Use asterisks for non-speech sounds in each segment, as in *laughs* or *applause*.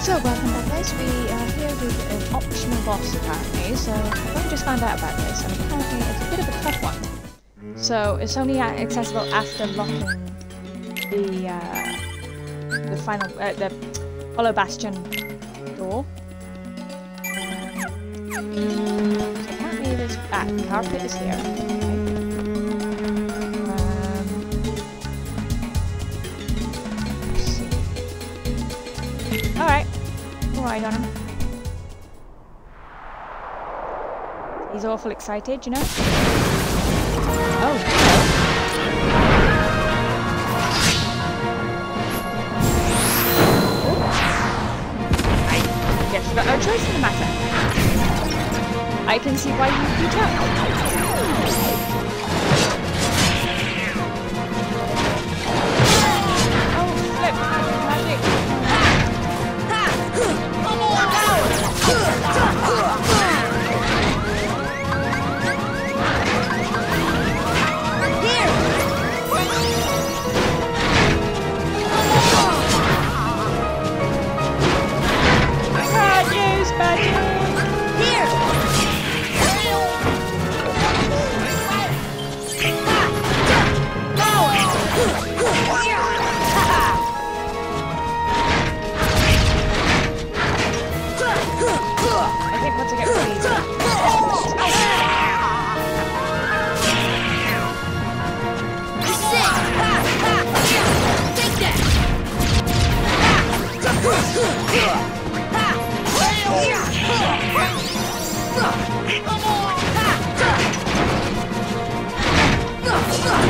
So, welcome back guys. We are here with an optional boss apparently. So, I've just found out about this and apparently it's a bit of a tough one. So, it's only accessible after locking the, uh, the final, uh, the Hollow Bastion door. Um, so apparently this, ah, carpet is here. Okay. Alright. Alright on him. He's awful excited, you know? Oh. I guess you've got no choice in the matter. I can see why you beat Oh, Think once I get ready.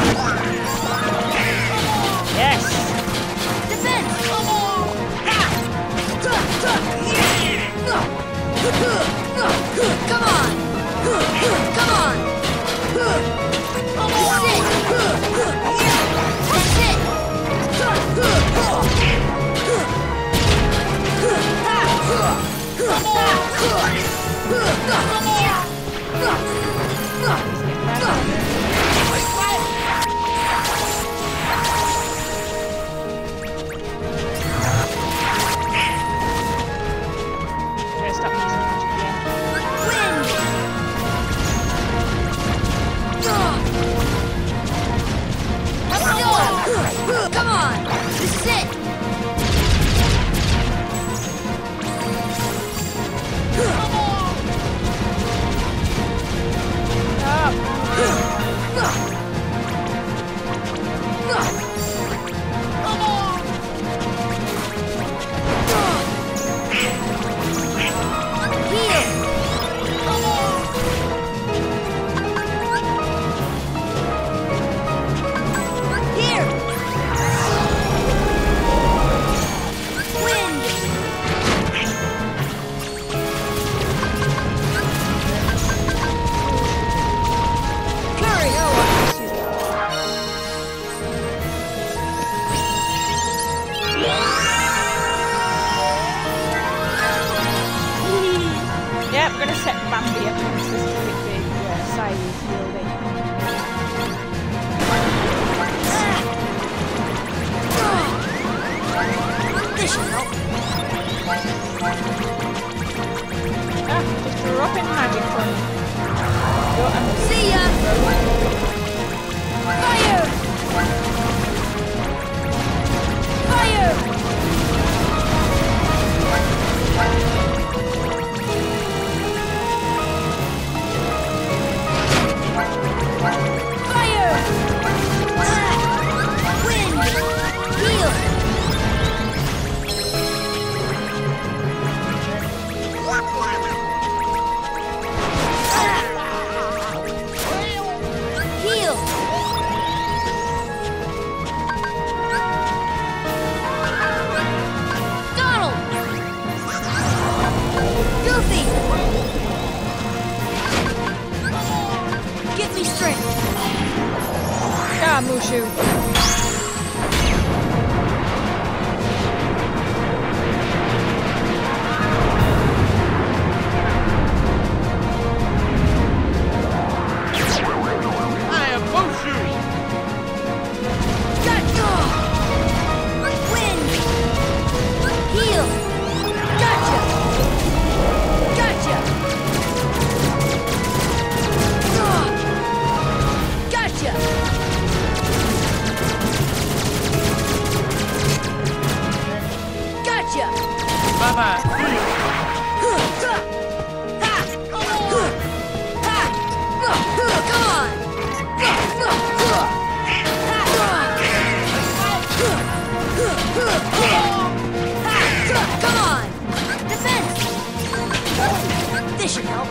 Yes! Huh! *laughs* Bye bye. Come on! Come on! Defense! This should help.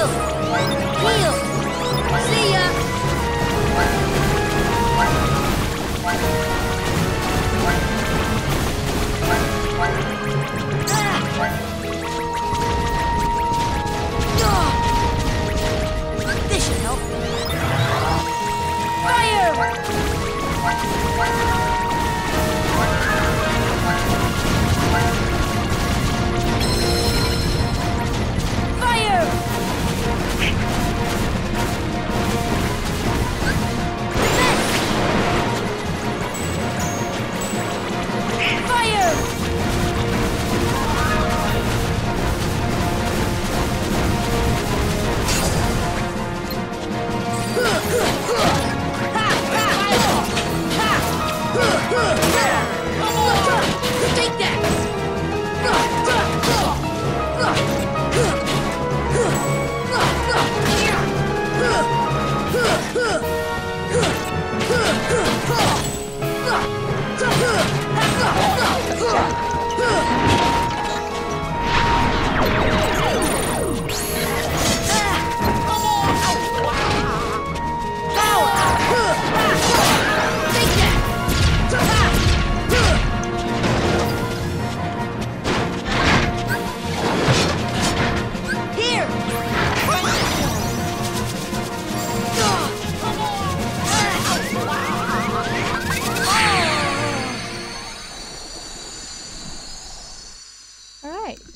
Heal! Heal! Ah! This should help.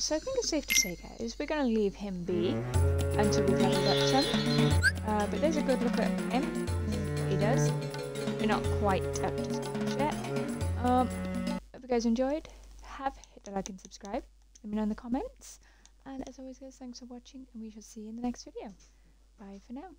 So I think it's safe to say, guys, we're going to leave him be until we've leveled up some. Uh, but there's a good look at him. He does. We're not quite up to scratch yet. Um, hope you guys enjoyed. Have hit the like and subscribe. Let me know in the comments. And as always, guys, thanks for watching, and we shall see you in the next video. Bye for now.